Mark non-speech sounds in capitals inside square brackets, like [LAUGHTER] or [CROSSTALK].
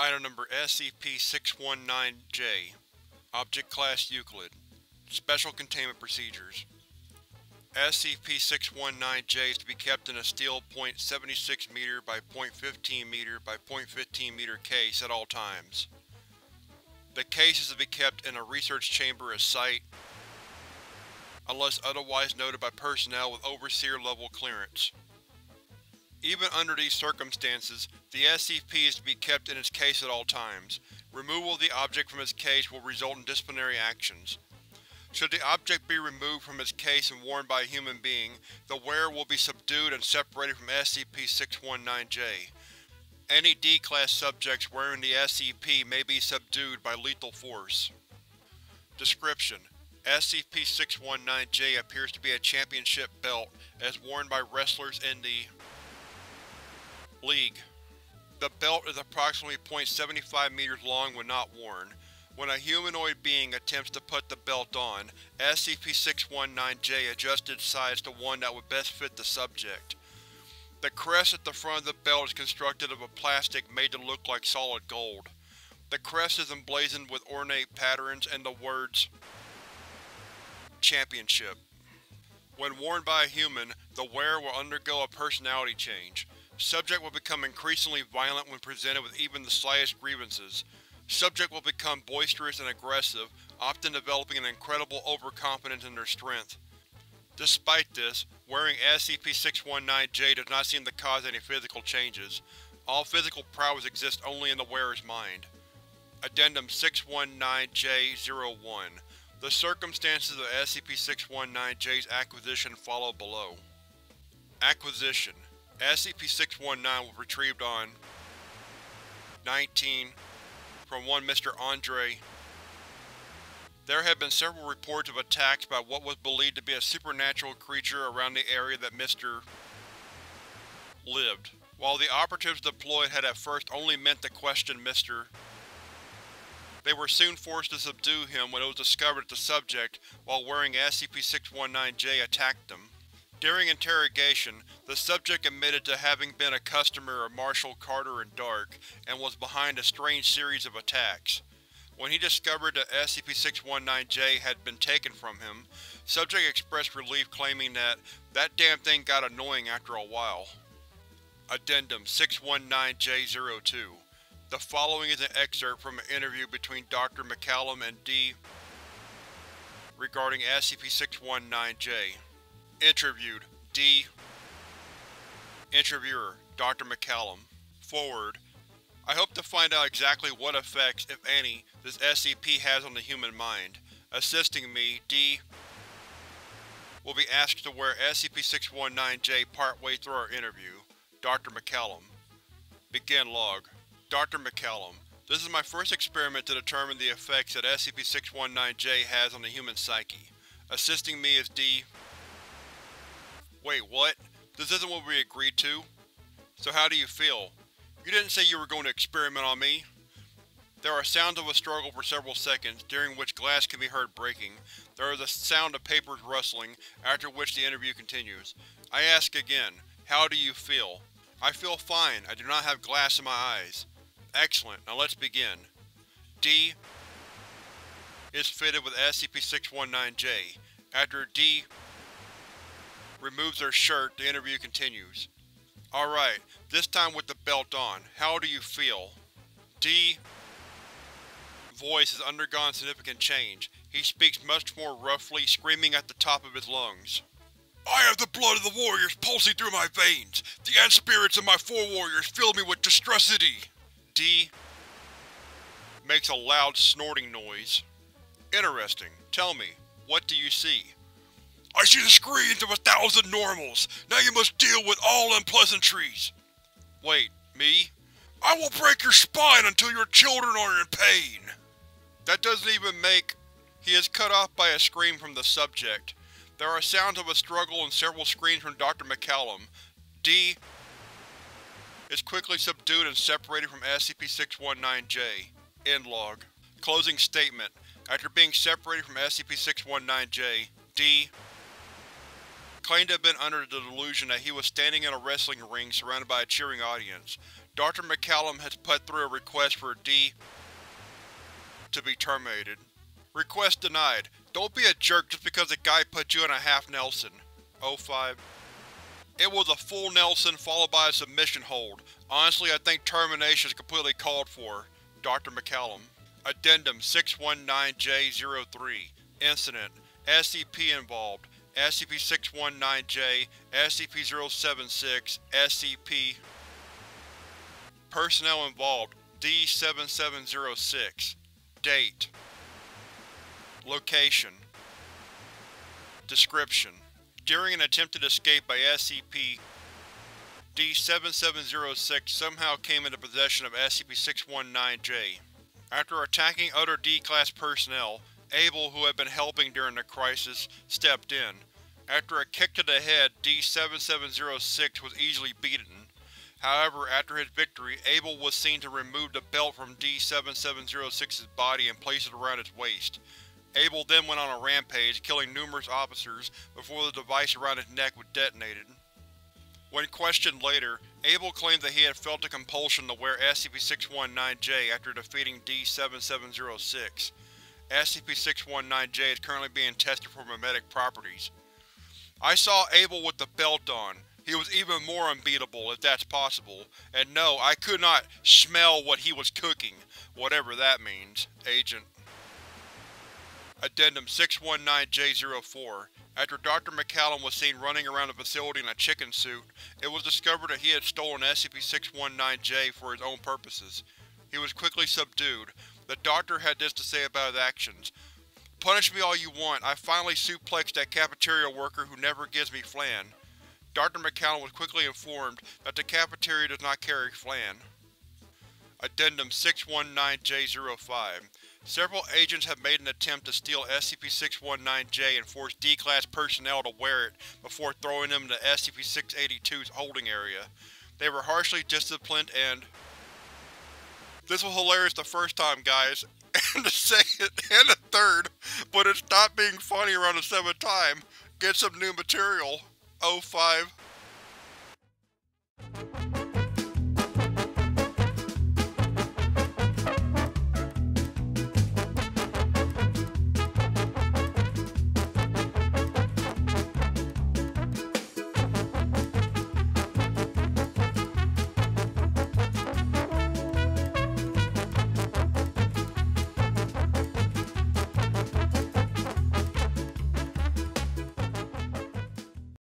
Item Number SCP-619-J Object Class Euclid Special Containment Procedures SCP-619-J is to be kept in a steel .76 m by .15 m by .15 m case at all times. The case is to be kept in a research chamber as Site, unless otherwise noted by personnel with Overseer-level clearance. Even under these circumstances, the SCP is to be kept in its case at all times. Removal of the object from its case will result in disciplinary actions. Should the object be removed from its case and worn by a human being, the wearer will be subdued and separated from SCP-619-J. Any D-Class subjects wearing the SCP may be subdued by lethal force. Description: SCP-619-J appears to be a championship belt, as worn by wrestlers in the League. The belt is approximately .75 meters long when not worn. When a humanoid being attempts to put the belt on, SCP-619-J adjusts its size to one that would best fit the subject. The crest at the front of the belt is constructed of a plastic made to look like solid gold. The crest is emblazoned with ornate patterns and the words Championship. When worn by a human, the wearer will undergo a personality change. Subject will become increasingly violent when presented with even the slightest grievances. Subject will become boisterous and aggressive, often developing an incredible overconfidence in their strength. Despite this, wearing SCP-619-J does not seem to cause any physical changes. All physical prowess exists only in the wearer's mind. Addendum 619-J-01 The circumstances of SCP-619-J's acquisition follow below. Acquisition SCP-619 was retrieved on 19 from one Mr. Andre. There have been several reports of attacks by what was believed to be a supernatural creature around the area that Mr. lived. While the operatives deployed had at first only meant to question Mr. They were soon forced to subdue him when it was discovered that the subject, while wearing SCP-619-J, attacked them. During interrogation, the subject admitted to having been a customer of Marshall Carter and Dark, and was behind a strange series of attacks. When he discovered that SCP-619-J had been taken from him, subject expressed relief claiming that that damn thing got annoying after a while. Addendum 619-J02 The following is an excerpt from an interview between Dr. McCallum and D regarding SCP-619-J. Interviewed, D. Interviewer, Dr. McCallum. Forward. I hope to find out exactly what effects, if any, this SCP has on the human mind. Assisting me, D. will be asked to wear SCP-619-J partway through our interview. Dr. McCallum. Begin log. Dr. McCallum. This is my first experiment to determine the effects that SCP-619-J has on the human psyche. Assisting me is D. Wait, what? This isn't what we agreed to? So how do you feel? You didn't say you were going to experiment on me. There are sounds of a struggle for several seconds, during which glass can be heard breaking. There is a sound of papers rustling, after which the interview continues. I ask again, how do you feel? I feel fine, I do not have glass in my eyes. Excellent, now let's begin. D is fitted with SCP-619-J. After D removes their shirt, the interview continues. Alright, this time with the belt on. How do you feel? D voice has undergone significant change. He speaks much more roughly, screaming at the top of his lungs. I have the blood of the warriors pulsing through my veins. The end spirits of my four warriors fill me with distressity. D makes a loud snorting noise. Interesting. Tell me, what do you see? I see the screams of a thousand normals. Now you must deal with all unpleasantries. Wait, me? I will break your spine until your children are in pain. That doesn't even make… He is cut off by a scream from the subject. There are sounds of a struggle and several screams from Dr. McCallum. D is quickly subdued and separated from SCP-619-J. End log. Closing statement. After being separated from SCP-619-J, D claimed to have been under the delusion that he was standing in a wrestling ring surrounded by a cheering audience. Dr. McCallum has put through a request for D to be terminated. Request denied. Don't be a jerk just because a guy put you in a half Nelson. O5. It was a full Nelson followed by a submission hold. Honestly, I think termination is completely called for. Dr. McCallum. Addendum 619-J03 Incident SCP involved SCP-619-J, SCP-076, SCP Personnel involved D-7706 Date Location Description During an attempted escape by SCP, D-7706 somehow came into possession of SCP-619-J. After attacking other D-Class personnel, Abel, who had been helping during the crisis, stepped in. After a kick to the head, D-7706 was easily beaten. However, after his victory, Abel was seen to remove the belt from D-7706's body and place it around his waist. Abel then went on a rampage, killing numerous officers before the device around his neck was detonated. When questioned later, Abel claimed that he had felt a compulsion to wear SCP-619-J after defeating D-7706. SCP-619-J is currently being tested for memetic properties. I saw Abel with the belt on. He was even more unbeatable, if that's possible. And no, I could not smell what he was cooking, whatever that means. Agent. Addendum 619-J04 After Dr. McCallum was seen running around the facility in a chicken suit, it was discovered that he had stolen SCP-619-J for his own purposes. He was quickly subdued. The doctor had this to say about his actions. Punish me all you want, I finally suplexed that cafeteria worker who never gives me flan. Dr. McCallum was quickly informed that the cafeteria does not carry flan. Addendum 619-J05 Several agents have made an attempt to steal SCP-619-J and force D-Class personnel to wear it before throwing them into SCP-682's holding area. They were harshly disciplined and… This was hilarious the first time, guys, [LAUGHS] and the second, and the third, but it's not being funny around the seventh time. Get some new material. O5.